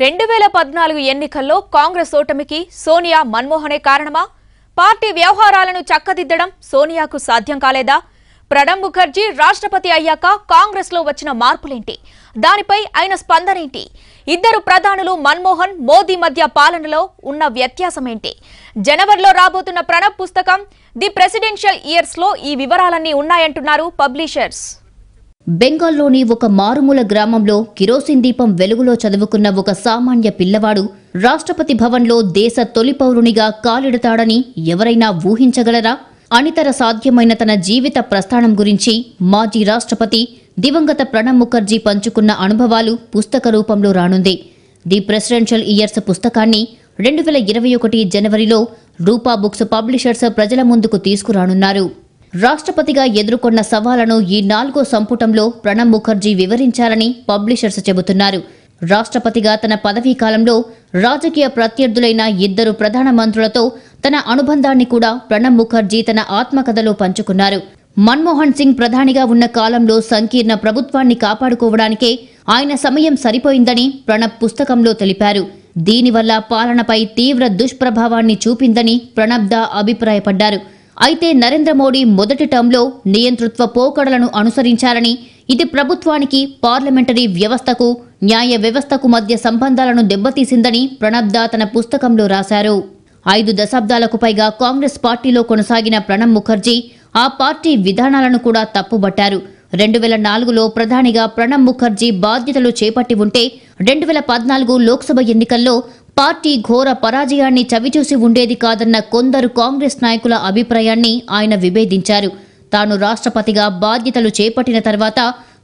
రెండు వేల పద్నాలుగు ఎన్నికల్లో కాంగ్రెస్ ఓటమికి సోనియా మన్మోహనే కారణమా? పార్టీ వ్యవహారాలను చక్కదిద్దడం సోనియాకు సాధ్యం కాలేదా? ప్రణబ్ ముఖర్జీ రాష్ట్రపతి అయ్యాక కాంగ్రెస్లో వచ్చిన మార్పులేంటి? దానిపై ఆయన స్పందనేంటి? ఇద్దరు ప్రధానులు మన్మోహన్ మోదీ మధ్య పాలనలో ఉన్న వ్యత్యాసమేంటి? జనవరిలో రాబోతున్న ప్రణబ్ పుస్తకం ది ప్రెసిడెన్షియల్ ఇయర్స్లో ఈ వివరాలన్నీ ఉన్నాయంటున్నారు పబ్లిషర్స్. బెంగాల్లోని ఒక మారుమూల గ్రామంలో కిరోసిన్ దీపం వెలుగులో చదువుకున్న ఒక సామాన్య పిల్లవాడు రాష్ట్రపతి భవన్లో దేశ తొలి పౌరునిగా కాలిడతాడని ఎవరైనా ఊహించగలరా? అనితర సాధ్యమైన తన జీవిత ప్రస్థానం గురించి మాజీ రాష్ట్రపతి దివంగత ప్రణబ్ ముఖర్జీ పంచుకున్న అనుభవాలు పుస్తక రూపంలో రానుంది. ది ప్రెసిడెన్షియల్ ఇయర్స్ పుస్తకాన్ని రెండు వేల ఇరవై ఒకటి జనవరిలో రూపా బుక్స్ పబ్లిషర్స్ ప్రజల ముందుకు తీసుకురానున్నారు. రాష్ట్రపతిగా ఎదుర్కొన్న సవాళ్ళను ఈ నాలుగో సంపుటంలో ప్రణబ్ ముఖర్జీ వివరించారని పబ్లిషర్స్ చెబుతున్నారు. రాష్ట్రపతిగా తన పదవీ కాలంలో రాజకీయ ప్రత్యర్థులైన ఇద్దరు ప్రధాన మంత్రులతో తన అనుబంధాన్ని కూడా ప్రణబ్ ముఖర్జీ తన ఆత్మకథలో పంచుకున్నారు. మన్మోహన్ సింగ్ ప్రధానిగా ఉన్న కాలంలో సంకీర్ణ ప్రభుత్వాన్ని కాపాడుకోవడానికే ఆయన సమయం సరిపోయిందని ప్రణబ్ పుస్తకంలో తెలిపారు. దీనివల్ల పాలనపై తీవ్ర దుష్ప్రభావాన్ని చూపిందని ప్రణబ్ దా అభిప్రాయపడ్డారు. అయితే నరేంద్ర మోడీ మొదటి టర్మ్లో నియంతృత్వ పోకడలను అనుసరించారని ఇది ప్రభుత్వానికి పార్లమెంటరీ వ్యవస్థకు న్యాయ వ్యవస్థకు మధ్య సంబంధాలను దెబ్బతీసిందని ప్రణబ్ దా తన పుస్తకంలో రాశారు. ఐదు దశాబ్దాలకు పైగా కాంగ్రెస్ పార్టీలో కొనసాగిన ప్రణబ్ ముఖర్జీ ఆ పార్టీ విధానాలను కూడా తప్పుబట్టారు. రెండు వేల నాలుగులో ప్రధానిగా ప్రణబ్ ముఖర్జీ బాధ్యతలు చేపట్టి ఉంటే రెండు వేల పద్నాలుగు లోక్సభ ఎన్నికల్లో పార్టీ ఘోర పరాజయాన్ని చవిచూసి ఉండేది కాదన్న కొందరు కాంగ్రెస్ నాయకుల అభిప్రాయాన్ని ఆయన విభేదించారు. తాను రాష్ట్రపతిగా బాధ్యతలు చేపట్టిన తర్వాత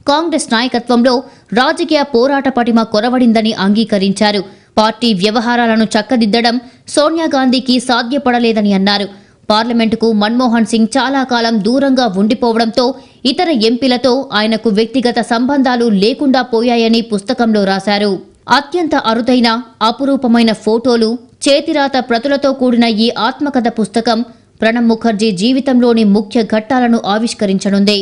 కాంగ్రెస్ నాయకత్వంలో రాజకీయ పోరాట పటిమ కొరవడిందని అంగీకరించారు. పార్టీ వ్యవహారాలను చక్కదిద్దడం సోనియా గాంధీకి సాధ్యపడలేదని అన్నారు. పార్లమెంటుకు మన్మోహన్ సింగ్ చాలా కాలం దూరంగా ఉండిపోవడంతో ఇతర ఎంపీలతో ఆయనకు వ్యక్తిగత సంబంధాలు లేకుండా పోయాయని పుస్తకంలో రాశారు. అత్యంత అరుదైన అపురూపమైన ఫోటోలు చేతిరాత ప్రతులతో కూడిన ఈ ఆత్మకథ పుస్తకం ప్రణబ్ ముఖర్జీ జీవితంలోని ముఖ్య ఘట్టాలను ఆవిష్కరించనుంది.